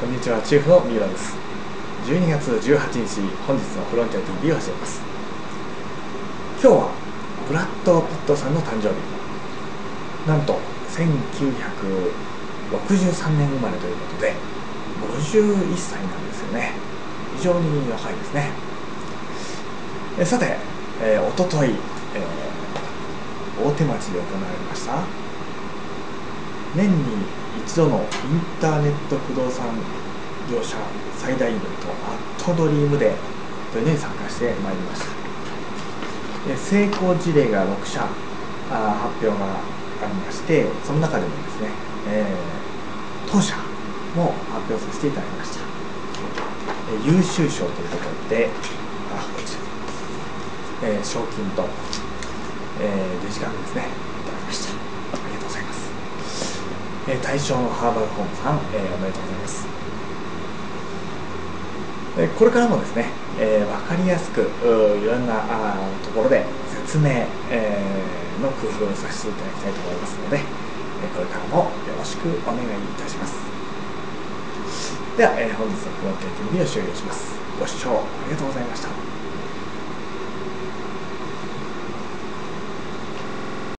こんにちはチーフの三浦です。12月18日本日のフロンティア TV を始めます。今日はブラッド・ピットさんの誕生日。なんと1963年生まれということで51歳なんですよね。非常に若いですね。えさて、えー、おととい、えー、大手町で行われました年に一度のインターネット不動産業者最大イベントアットドリームデーというのに参加してまいりました。成功事例が6社あ発表がありましてその中でもですね、えー、当社も発表させていただきました、えー、優秀賞ということであこちら、えー、賞金と、えー、デジカメですねいただきましたありがとうございますえー、大正のハーバルホームさん、えー、おめでとうございます、え、これからもですね、え、分かりやすくいろんなところで説明、え、の工夫をさせていただきたいと思いますので、え、これからもよろしくお願いいたします。では、え、本日のプロテイ TV を終了します。ご視聴ありがとうございました。